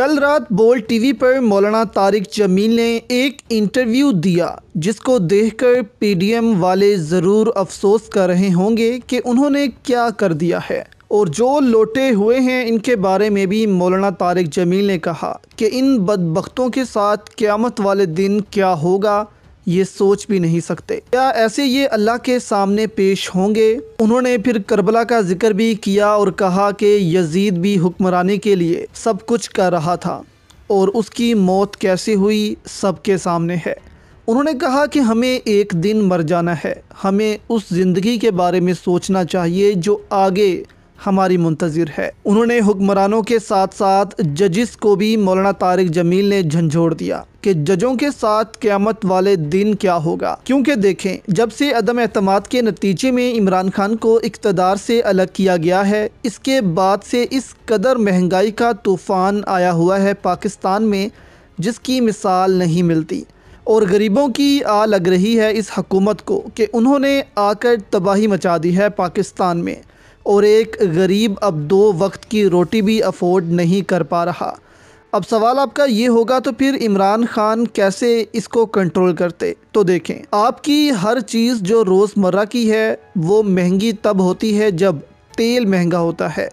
कल रात बोल टीवी पर मौलाना तारिक जमील ने एक इंटरव्यू दिया, जिसको देखकर पीडीएम वाले ज़रूर अफसोस कर रहे होंगे कि उन्होंने क्या कर दिया है। और जो लौटे हुए हैं, इनके बारे में भी मौलाना तारिक जमील ने कहा कि इन बदबख्तों के साथ क़्यामत वाले दिन क्या होगा ये सोच भी नहीं सकते। क्या ऐसे ये अल्लाह के सामने पेश होंगे? उन्होंने फिर करबला का ज़िक्र भी किया और कहा कि यजीद भी हुक्मरानी के लिए सब कुछ कर रहा था। और उसकी मौत कैसे हुई, सबके सामने है। उन्होंने कहा कि हमें एक दिन मर जाना है। हमें उस ज़िंदगी के बारे में सोचना चाहिए जो आगे हमारी मुंतज़र है। उन्होंने हुक्मरानों के साथ साथ जजिस को भी मौलाना तारिक जमील ने झंझोड़ दिया कि जजों के साथ क़्यामत वाले दिन क्या होगा। क्योंकि देखें, जब से अदम अतमाद के नतीजे में इमरान खान को इकतदार से अलग किया गया है, इसके बाद से इस कदर महँगाई का तूफ़ान आया हुआ है पाकिस्तान में, जिसकी मिसाल नहीं मिलती। और गरीबों की आ लग रही है इस हकूमत को कि उन्होंने आकर तबाही मचा दी है पाकिस्तान में। और एक गरीब अब दो वक्त की रोटी भी अफोर्ड नहीं कर पा रहा। अब सवाल आपका ये होगा तो फिर इमरान खान कैसे इसको कंट्रोल करते? तो देखें, आपकी हर चीज़ जो रोज़मर्रा की है, वो महँगी तब होती है जब तेल महँगा होता है।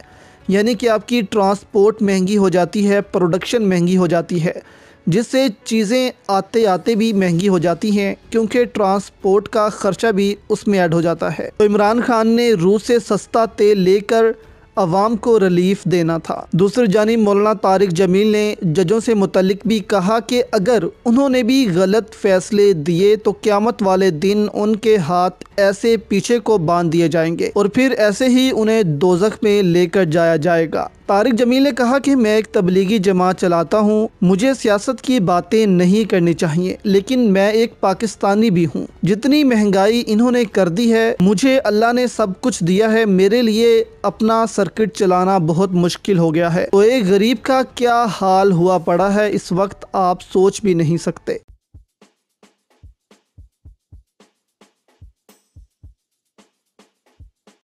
यानी कि आपकी ट्रांसपोर्ट महँगी हो जाती है, प्रोडक्शन महँगी हो जाती है। जिससे चीज़ें आते आते भी महँगी हो जाती हैं, क्योंकि ट्रांसपोर्ट का ख़र्चा भी उसमें ऐड हो जाता है। तो इमरान खान ने रूस से सस्ता तेल लेकर अवाम को रिलीफ देना था। दूसरी जानी मौलाना तारिक जमील ने जजों से मुतलिक भी कहा कि अगर उन्होंने भी गलत फैसले दिए तो क्यामत वाले दिन उनके हाथ ऐसे पीछे को बाँध दिए जाएँगे और फिर ऐसे ही उन्हें दोजख में लेकर जाया जाएगा। तारिक जमील ने कहा कि मैं एक तबलीगी जमात चलाता हूँ, मुझे सियासत की बातें नहीं करनी चाहिए, लेकिन मैं एक पाकिस्तानी भी हूँ। जितनी महँगाई इन्होंने कर दी है, मुझे अल्लाह ने सब कुछ दिया है, मेरे लिए अपना सर्किट चलाना बहुत मुश्किल हो गया है। तो एक गरीब का क्या हाल हुआ पड़ा है, इस वक्त आप सोच भी नहीं सकते।